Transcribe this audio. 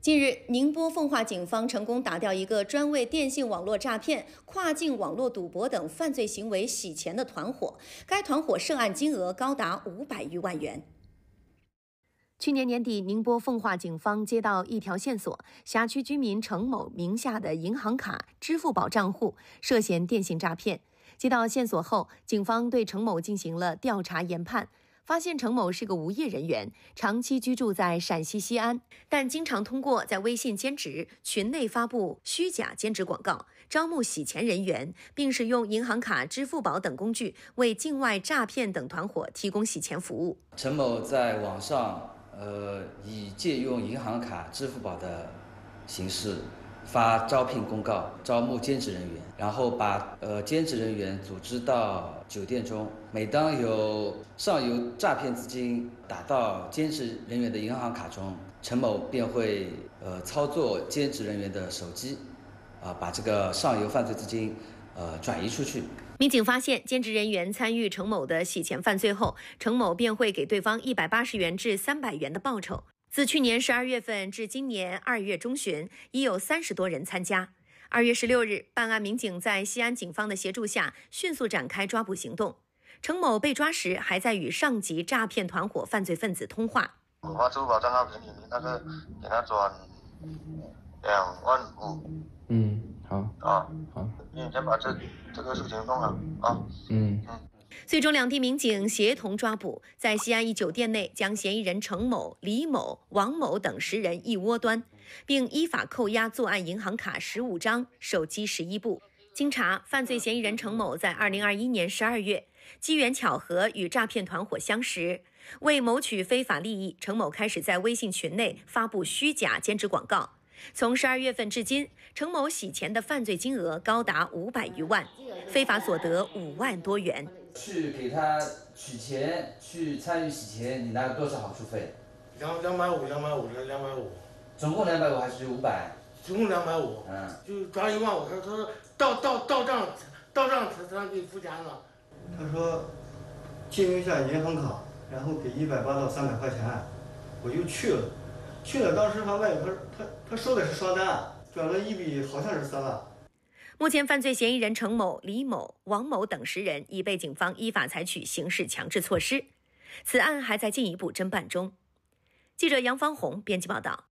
近日，宁波奉化警方成功打掉一个专为电信网络诈骗、跨境网络赌博等犯罪行为洗钱的团伙，该团伙涉案金额高达五百余万元。去年年底，宁波奉化警方接到一条线索：辖区居民程某名下的银行卡、支付宝账户涉嫌电信诈骗。接到线索后，警方对程某进行了调查研判，发现程某是个无业人员，长期居住在陕西西安，但经常通过在微信兼职群内发布虚假兼职广告，招募洗钱人员，并使用银行卡、支付宝等工具为境外诈骗等团伙提供洗钱服务。陈某在网上。呃，以借用银行卡、支付宝的形式发招聘公告，招募兼职人员，然后把呃兼职人员组织到酒店中。每当有上游诈骗资金打到兼职人员的银行卡中，陈某便会呃操作兼职人员的手机，啊，把这个上游犯罪资金呃转移出去。民警发现，兼职人员参与程某的洗钱犯罪后，程某便会给对方一百八十元至三百元的报酬。自去年十二月份至今年二月中旬，已有三十多人参加。二月十六日，办案民警在西安警方的协助下，迅速展开抓捕行动。程某被抓时，还在与上级诈骗团伙犯罪分子通话。我发支付宝账号给你，那个给他转两万五。嗯，好啊，好，你先把这。这个事情弄好啊！嗯嗯。最终，两地民警协同抓捕，在西安一酒店内将嫌疑人程某、李某、王某等十人一窝端，并依法扣押作案银行卡十五张、手机十一部。经查，犯罪嫌疑人程某在二零二一年十二月机缘巧合与诈骗团伙相识，为谋取非法利益，程某开始在微信群内发布虚假兼职广告。从十二月份至今，程某洗钱的犯罪金额高达五百余万，非法所得五万多元。去给他取钱，去参与洗钱，你拿了多少好处费？两两百五，两百五，两百五。总共两百五还是五百？总共两百五。嗯。就转一万五，他他说到到到账，到账才才给你付钱了。他说借用一下银行卡，然后给一百八到三百块钱，我就去了。去了，当时他问他，他他说的是刷单，转了一笔，好像是三万。目前，犯罪嫌疑人程某、李某、王某等十人已被警方依法采取刑事强制措施，此案还在进一步侦办中。记者杨方红编辑报道。